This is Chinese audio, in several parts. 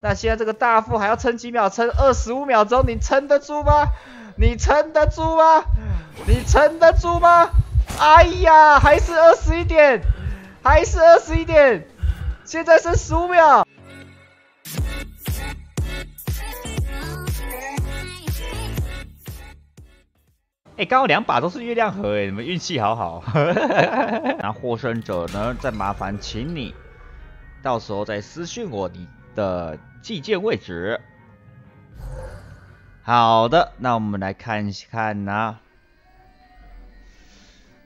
那现在这个大副还要撑几秒？撑二十五秒钟，你撑得住吗？你撑得住吗？你撑得住吗？哎呀，还是二十一点，还是二十一点，现在剩十五秒。哎，刚好两把都是月亮盒，哎，你们运气好好。那获胜者呢？再麻烦请你，到时候再私信我你的寄件位置。好的，那我们来看一看呢。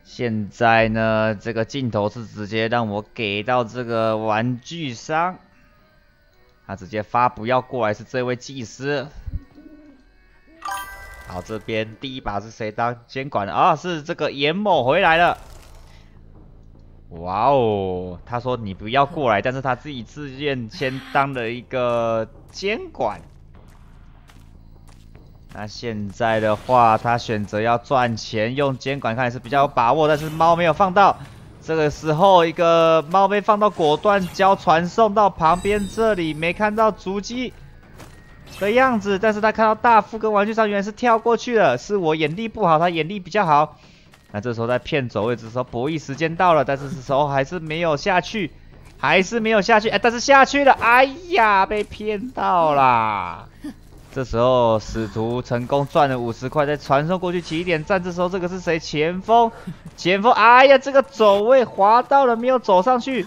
现在呢，这个镜头是直接让我给到这个玩具商，他直接发不要过来，是这位祭司。好，这边第一把是谁当监管的啊？是这个严某回来了。哇哦，他说你不要过来，但是他自己自愿先当了一个监管。那现在的话，他选择要赚钱，用监管看来是比较有把握，但是猫没有放到。这个时候，一个猫被放到，果断交传送到旁边这里，没看到足迹的样子。但是他看到大副跟玩具商原来是跳过去了，是我眼力不好，他眼力比较好。那这时候在骗走位置的时候，博弈时间到了，但是这时候还是没有下去，还是没有下去，哎，但是下去了，哎呀，被骗到啦。这时候使徒成功赚了五十块，再传送过去起点站。这时候这个是谁？前锋，前锋！哎呀，这个走位滑到了，没有走上去。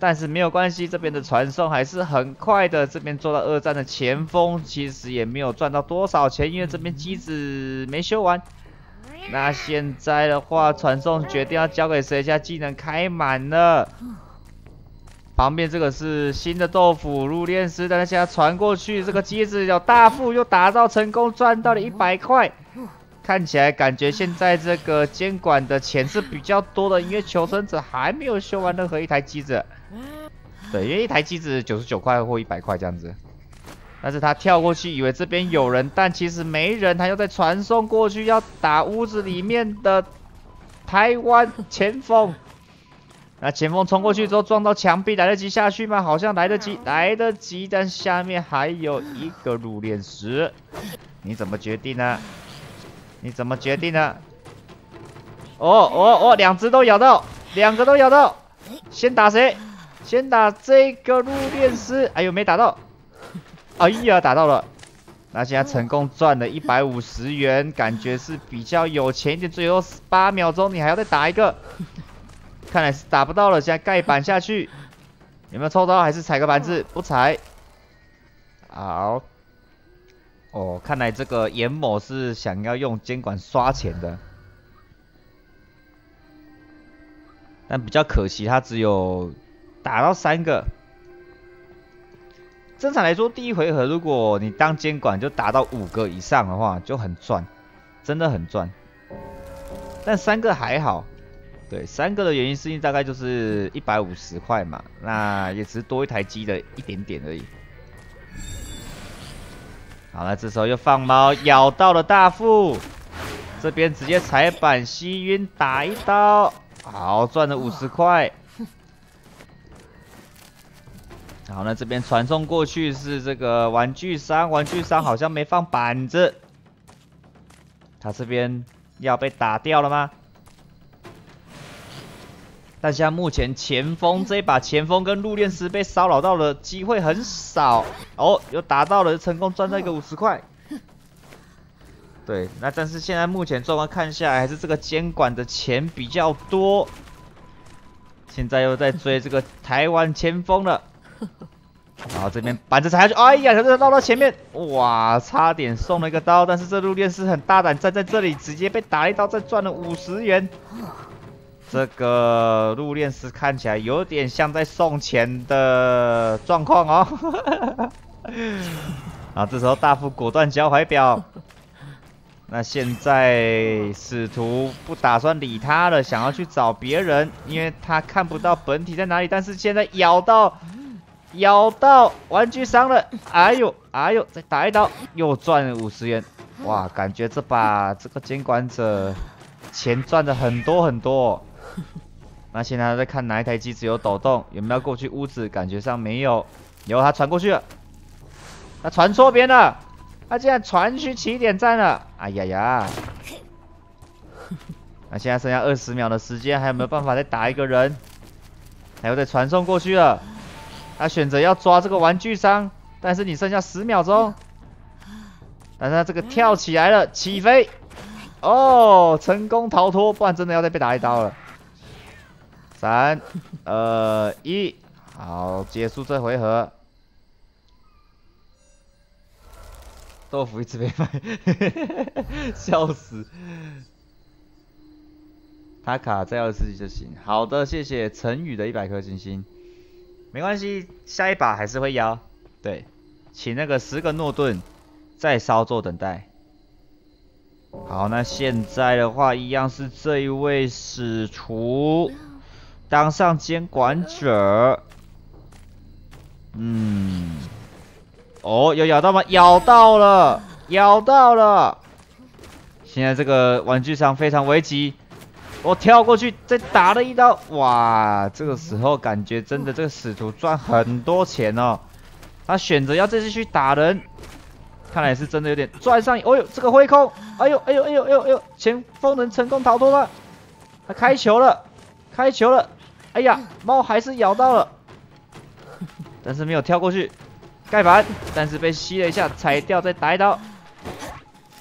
但是没有关系，这边的传送还是很快的。这边做到二战的前锋，其实也没有赚到多少钱，因为这边机子没修完。那现在的话，传送决定要交给谁家？技能开满了。旁边这个是新的豆腐入殓师，但是现在传过去，这个机子有大副又打造成功，赚到了一百块。看起来感觉现在这个监管的钱是比较多的，因为求生者还没有修完任何一台机子。对，因为一台机子九十九块或一百块这样子。但是他跳过去以为这边有人，但其实没人，他又在传送过去要打屋子里面的台湾前锋。那前锋冲过去之后撞到墙壁，来得及下去吗？好像来得及，来得及，但下面还有一个入殓石，你怎么决定呢？你怎么决定呢？哦哦哦，两只都咬到，两个都咬到，先打谁？先打这个入殓师。哎呦，没打到，哎呀，打到了。那现在成功赚了一百五十元，感觉是比较有钱一点。最后八秒钟，你还要再打一个。看来是打不到了，现在盖板下去，有没有抽到？还是踩个板子？不踩。好。哦，看来这个严某是想要用监管刷钱的，但比较可惜，他只有打到三个。正常来说，第一回合如果你当监管就打到五个以上的话，就很赚，真的很赚。但三个还好。对，三个的原因是因为大概就是一百五十块嘛，那也只是多一台机的一点点而已。好了，这时候又放猫咬到了大副，这边直接踩板吸晕打一刀，好赚了五十块。好，那这边传送过去是这个玩具商，玩具商好像没放板子，他这边要被打掉了吗？但现在目前前锋这一把前锋跟入殓师被骚扰到的机会很少哦，又打到了，成功赚到一个五十块。对，那但是现在目前状况看下来，还是这个监管的钱比较多。现在又在追这个台湾前锋了，然后这边板子踩下去，哎呀，他这绕到前面，哇，差点送了一个刀，但是这入殓师很大胆，站在这里直接被打一刀，再赚了五十元。这个入殓师看起来有点像在送钱的状况哦。啊，这时候大副果断交怀表。那现在使徒不打算理他了，想要去找别人，因为他看不到本体在哪里。但是现在咬到，咬到玩具商了。哎呦，哎呦，再打一刀，又赚了五十元。哇，感觉这把这个监管者钱赚的很多很多。那现在在看哪一台机子有抖动，有没有过去屋子？感觉上没有。有，他传过去了。他传错边了，他竟然传去起点站了！哎呀呀！那现在剩下二十秒的时间，还有没有办法再打一个人？还要再传送过去了。他选择要抓这个玩具商，但是你剩下十秒钟。但是他这个跳起来了，起飞。哦，成功逃脱，不然真的要再被打一刀了。三、二、一，好，结束这回合。豆腐一直被卖，笑死。他卡再要自己就行。好的，谢谢陈宇的一百颗星星。没关系，下一把还是会邀。对，请那个十个诺顿再稍作等待。好，那现在的话一样是这一位使徒当上监管者。嗯。哦，有咬到吗？咬到了，咬到了。现在这个玩具商非常危急。我跳过去，再打了一刀，哇！这个时候感觉真的这个使徒赚很多钱哦。他选择要这次去打人，看来是真的有点赚上。哦呦，这个挥空，哎呦哎呦哎呦哎呦哎呦，前锋能成功逃脱了。他开球了，开球了。哎呀，猫还是咬到了，但是没有跳过去盖板，但是被吸了一下，踩掉再打一刀，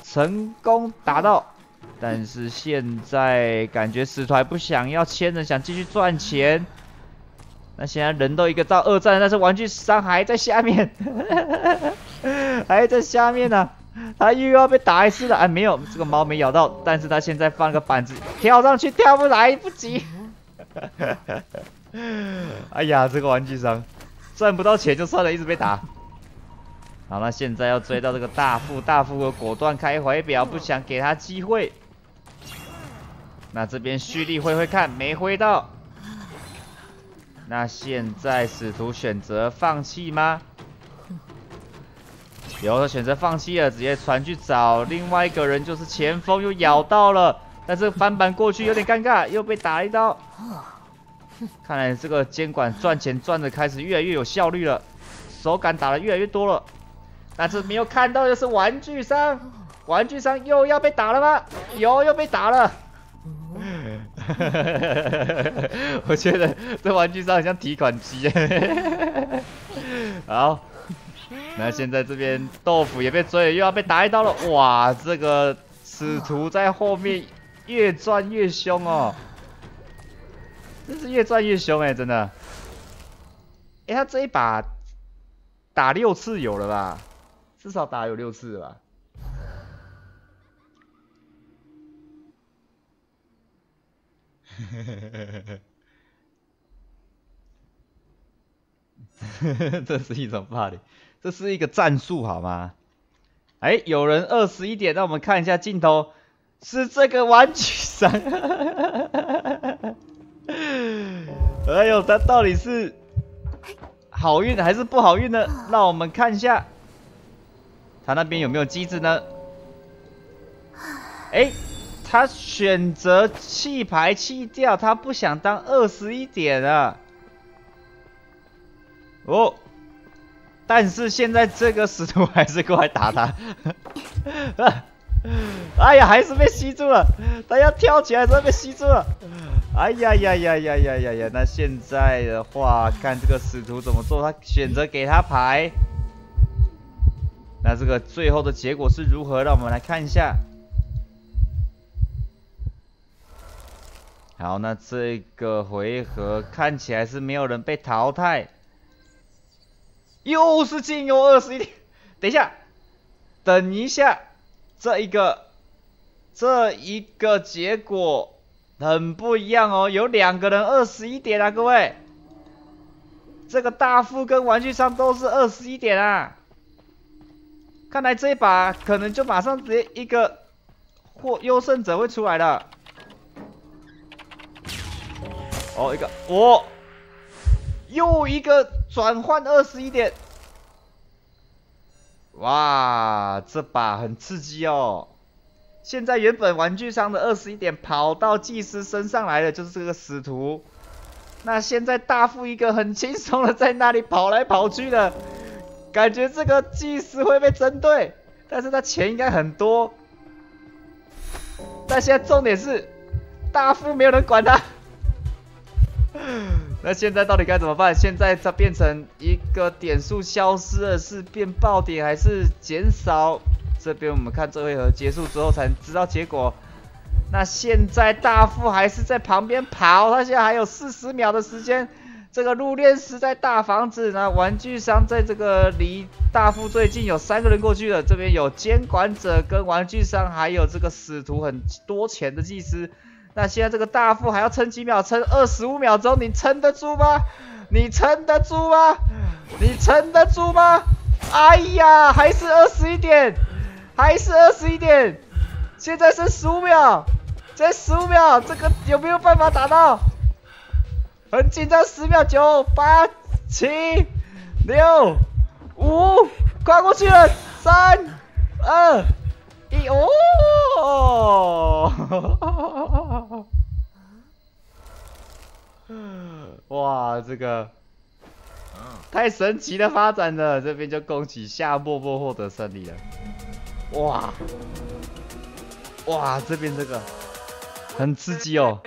成功打到。但是现在感觉使徒还不想要签人，想继续赚钱。那现在人都一个到二战，但是玩具商还在下面，还在下面呢。他又要被打一次了。哎，没有，这个猫没咬到，但是他现在放个板子，跳上去跳不来不及。哎呀，这个玩具商赚不到钱就算了，一直被打。好，那现在要追到这个大副，大副果断开怀表，不想给他机会。那这边蓄力挥挥看，没挥到。那现在使徒选择放弃吗？有的选择放弃了，直接传去找另外一个人，就是前锋又咬到了，但是翻板过去有点尴尬，又被打一刀。看来这个监管赚钱赚的开始越来越有效率了，手感打的越来越多了。但是没有看到的是玩具商，玩具商又要被打了吗？有，又被打了。我觉得这玩具上很像提款机。好，那现在这边豆腐也被追了，又要被打一刀了。哇，这个使徒在后面越转越凶哦，真是越转越凶哎，真的。哎，他这一把打六次有了吧？至少打有六次吧。呵呵呵这是一种霸凌，这是一个战术好吗？哎，有人二十一点，让我们看一下镜头，是这个玩具商。哎呦，他到底是好运还是不好运呢？让我们看一下，他那边有没有机制呢？哎。他选择弃牌弃掉，他不想当二十一点了。哦，但是现在这个使徒还是过来打他。哎呀，还是被吸住了。他要跳起来，候被吸住了。哎呀呀呀呀呀呀呀！那现在的话，看这个使徒怎么做。他选择给他牌。那这个最后的结果是如何？让我们来看一下。好，那这个回合看起来是没有人被淘汰，又是进入二十一点。等一下，等一下，这一个，这一个结果很不一样哦，有两个人二十一点啊，各位，这个大副跟玩具商都是二十一点啊，看来这一把可能就马上直接一个获优胜者会出来了。哦，一个，哦，又一个转换二十一点，哇，这把很刺激哦！现在原本玩具商的二十一点跑到祭司身上来了，就是这个使徒。那现在大副一个很轻松的在那里跑来跑去的，感觉这个祭司会被针对，但是他钱应该很多。但现在重点是，大副没有人管他。那现在到底该怎么办？现在它变成一个点数消失了，是变爆点还是减少？这边我们看这回合结束之后才知道结果。那现在大副还是在旁边跑，他现在还有四十秒的时间。这个入殓师在大房子，那玩具商在这个离大副最近有三个人过去了。这边有监管者跟玩具商，还有这个使徒很多钱的祭司。那现在这个大副还要撑几秒？撑二十五秒钟，你撑得住吗？你撑得住吗？你撑得住吗？哎呀，还是二十一点，还是二十一点。现在剩十五秒，这十五秒，这个有没有办法打到？很紧张，十秒，九、八、七、六、五，跨过去了，三、二、一，哦！哇，这个太神奇的发展了，这边就恭喜夏沫沫获得胜利了。哇，哇，这边这个很刺激哦。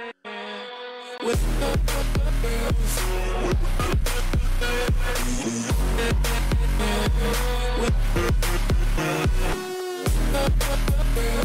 We'll